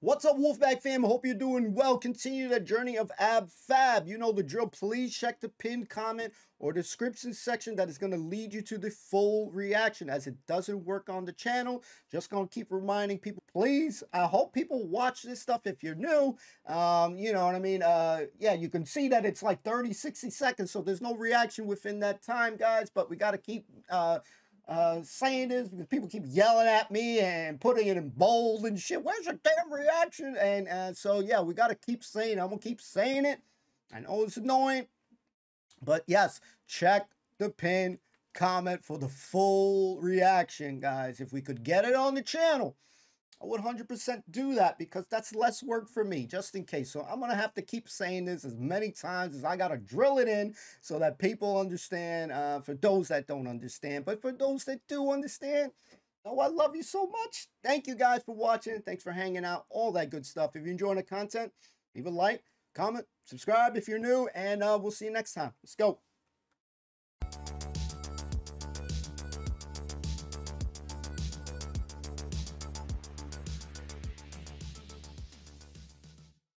What's up, Wolfpack fam? Hope you're doing well. Continue the journey of Ab Fab. You know the drill. Please check the pinned comment or description section that is going to lead you to the full reaction as it doesn't work on the channel. Just going to keep reminding people, please. I hope people watch this stuff if you're new. Um, you know what I mean? Uh, yeah, you can see that it's like 30, 60 seconds, so there's no reaction within that time, guys, but we got to keep... Uh, uh, saying this because people keep yelling at me and putting it in bold and shit. Where's your damn reaction? And uh, so, yeah, we got to keep saying it. I'm going to keep saying it. I know it's annoying. But yes, check the pin comment for the full reaction, guys. If we could get it on the channel, I would 100% do that because that's less work for me, just in case. So I'm going to have to keep saying this as many times as I got to drill it in so that people understand, uh, for those that don't understand. But for those that do understand, oh, I love you so much. Thank you guys for watching. Thanks for hanging out, all that good stuff. If you're enjoying the content, leave a like, comment, subscribe if you're new, and uh, we'll see you next time. Let's go.